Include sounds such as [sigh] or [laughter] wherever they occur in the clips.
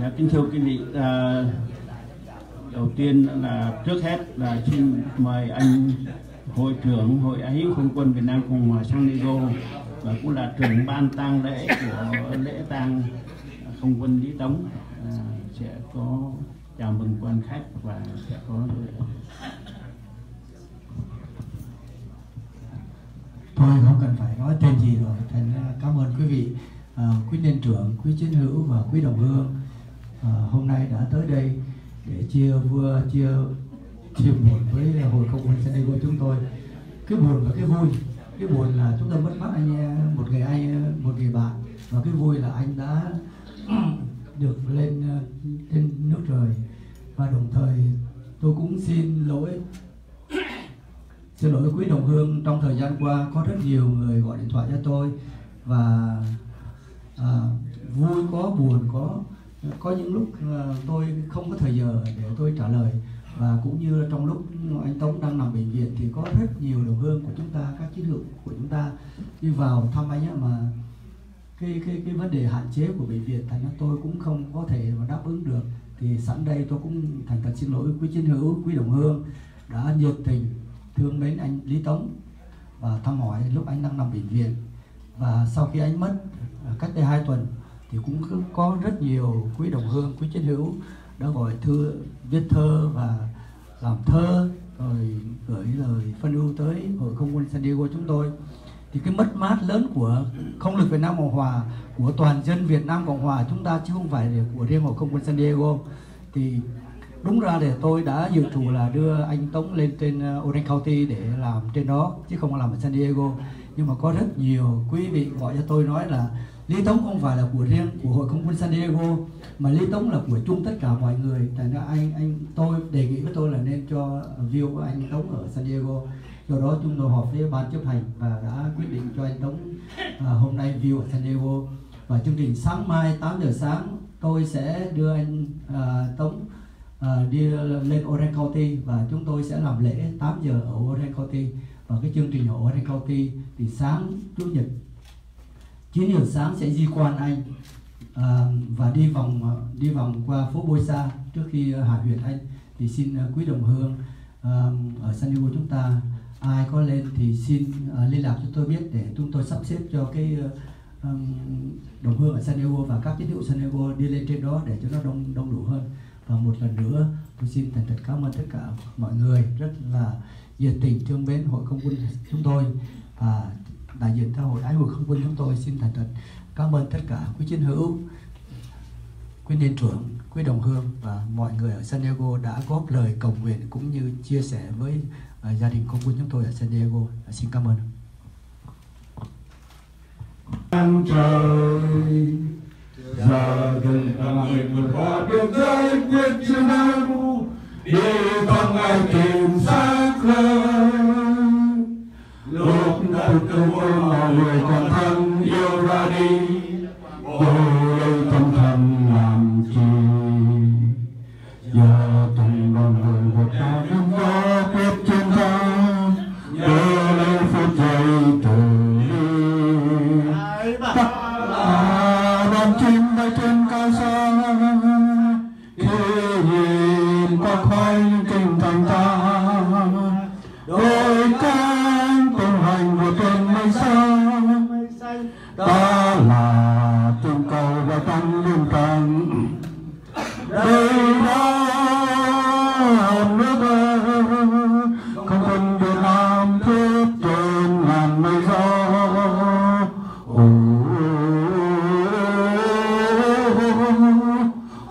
Dạ, kính thưa quý vị, à, đầu tiên là trước hết là xin mời anh hội trưởng hội ấy không quân Việt Nam Cộng hòa San Diego và cũng là trưởng ban tang lễ của lễ tang không quân Lý Tống à, sẽ có chào mừng quan khách và sẽ có thôi không cần phải nói tên gì rồi thành cảm ơn quý vị à, quý nên trưởng quý chiến hữu và quý đồng hương à, hôm nay đã tới đây để chia vừa chia chia buồn với hội công quân San Diego chúng tôi. Cái buồn và cái vui. Cái buồn là chúng ta mất mát anh ờ, một người anh ờ, một người bạn. Và cái vui là anh đã [clears throat] được lên trên nước trời. Và đồng thời tôi cũng xin lỗi [clears throat] xin lỗi quý đồng hương. Trong thời gian qua có rất nhiều người gọi điện thoại cho tôi và à, vui có buồn có có những lúc tôi không có thời giờ để tôi trả lời và cũng như trong lúc anh Tống đang nằm bệnh viện thì có rất nhiều đồng hương của chúng ta, các chiến hữu của chúng ta đi vào thăm anh ấy mà cái cái cái vấn đề hạn chế của bệnh viện thành ra tôi cũng không có thể mà đáp ứng được. Thì sẵn đây tôi cũng thành thật xin lỗi quý chiến hữu, quý đồng hương đã nhiệt tình thương mến anh Lý Tống và thăm hỏi lúc anh đang nằm bệnh viện. Và sau khi anh mất cách đây hai tuần thì cũng có rất nhiều quý đồng hương, quý chiến hữu đã gọi thư, viết thơ và làm thơ, rồi gửi lời phân ưu tới hội không quân San Diego chúng tôi. Thì cái mất mát lớn của không lực Việt Nam Cộng Hòa, của toàn dân Việt Nam Cộng Hòa chúng ta chứ không phải của riêng hội không quân San Diego. Thì đúng ra để tôi đã dự trù là đưa anh Tống lên trên uh, Orange County để làm trên đó, chứ không làm ở San Diego. Nhưng mà có rất nhiều quý vị gọi cho tôi nói là Lý Tống không phải là của riêng của hội Công quân San Diego mà Lý Tống là của chung tất cả mọi người. Thành ra anh anh tôi đề nghị với tôi là nên cho view của anh Tống ở San Diego. Do đó chúng tôi họp với ban chấp hành và đã quyết định cho anh Tống à, hôm nay view ở San Diego. Và chương trình sáng mai 8 giờ sáng tôi sẽ đưa anh à, Tống à, đi lên Orange County và chúng tôi sẽ làm lễ 8 giờ ở Orange County. Và cái chương trình ở Orange County thì sáng chủ nhật chuyến đường sáng sẽ di quan anh à, và đi vòng à, đi vòng qua phố Bôi Sa trước khi à, hạ huyện anh. Thì xin à, quý đồng hương à, ở San Diego chúng ta ai có lên thì xin uh, liên lạc cho tôi biết để chúng tôi sắp xếp cho cái um, đồng hương ở San Diego và các tín hữu San Diego đi lên trên đó để cho nó đông đông đủ hơn. Và một lần nữa tôi xin thành thật cảm ơn tất cả mọi người rất là nhiệt tình thương mến hội công quân chúng tôi. Và đại diện cho hội ái hội không quân chúng tôi. Xin thành thật cảm ơn tất cả quý chiến hữu quý niên trưởng quý đồng hương và mọi người ở San Diego đã góp lời cầu nguyện cũng như chia sẻ với uh, gia đình không quân chúng tôi ở San Diego. Uh, xin cảm ơn. Trăng trời giờ gần ta người vượt qua biên giới quyết chiến thắng đi con ngày tìm xa khơi lúc ta kêu vui người còn thân yêu ra đi ôi tâm thần làm chi giờ từng đoàn người vượt qua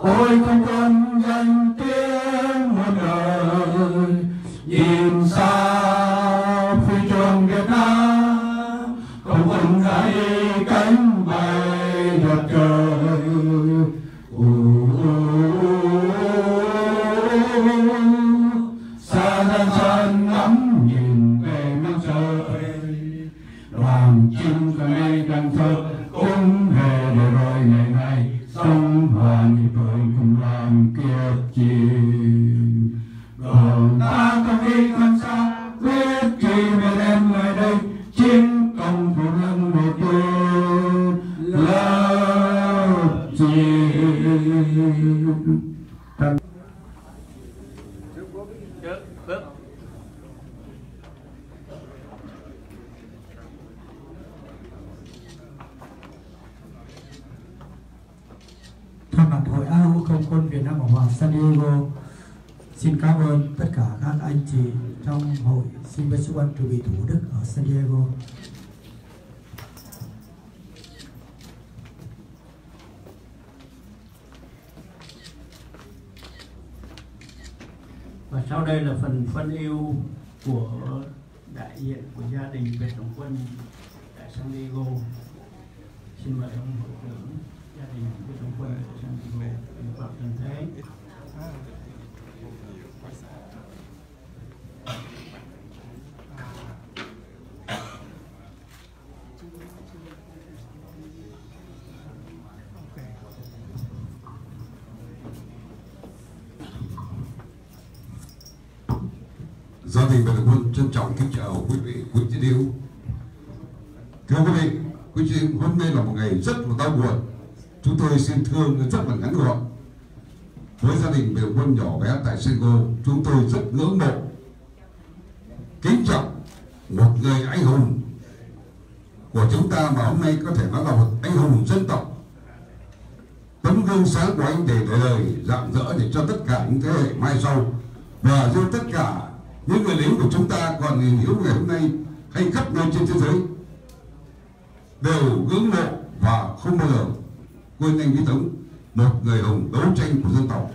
ôi không quân danh tiếng cùng làm chi San Diego. Xin cảm ơn tất cả các anh chị trong hội sinh viên sĩ quan trừ bị thủ đức ở San Diego. Và sau đây là phần phân ưu của đại diện của gia đình Việt Đồng Quân tại San Diego. Xin mời ông hội trưởng đình Việt chúng Quân tại bộ Diego vào thân thế gia đình Việt Quân trân trọng kính chào quý vị, quý chiến hữu. thưa quý vị, quý chiến hôm nay là một ngày rất là đau buồn chúng tôi xin thương rất là ngắn gọn với gia đình biểu Quân nhỏ bé tại Sengo chúng tôi rất ngưỡng mộ, kính trọng một người anh hùng của chúng ta mà hôm nay có thể nói là một anh hùng dân tộc. Tấm gương sáng của anh để đời rạng rỡ để cho tất cả những thế hệ mai sau và cho tất cả những người lính của chúng ta còn hiểu ngày hôm nay hay khắp nơi trên thế giới đều ngưỡng mộ và không bao giờ quên anh Lý Tống một người hùng đấu tranh của dân tộc.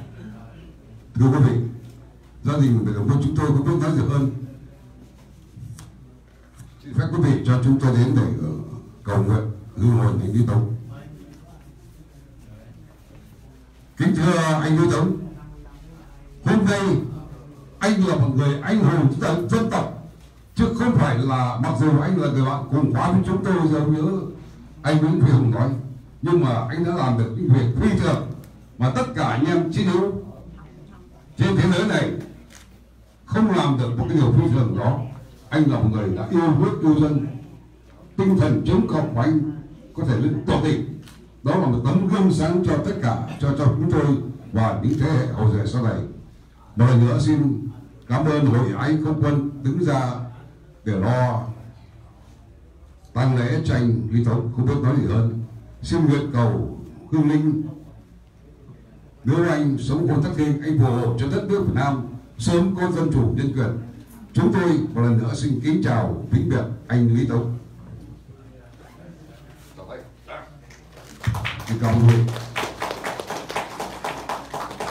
Thưa quý vị gia đình của đồng quân chúng tôi có biết nói gì hơn? Xin phép quý vị cho chúng tôi đến để ờ, cầu nguyện lưu hồn anh Lý Tống kính thưa anh Lý Tống hôm nay anh là một người anh hùng dân, dân tộc chứ không phải là mặc dù anh là người bạn cùng khóa với chúng tôi giờ nhớ anh Nguyễn Phi Hùng nói nhưng mà anh đã làm được những việc phi thường mà tất cả anh em chiến hữu trên thế giới này không làm được một cái điều phi thường đó. Anh là một người đã yêu nước, yêu dân, tinh thần chống cộng của anh có thể lên tột đỉnh. Đó là một tấm gương sáng cho tất cả, cho cho chúng tôi và những thế hệ hậu duệ sau này. Một lần nữa xin cảm ơn hội anh không quân đứng ra để lo tăng lễ tranh lý thống. Không biết nói gì hơn xin nguyện cầu hương linh nếu anh sống khôn thất thiên anh phù hộ cho đất nước Việt Nam, sớm có dân chủ nhân quyền. Chúng tôi một lần nữa xin kính chào vĩnh biệt anh Lý Tống. Xin cảm ơn.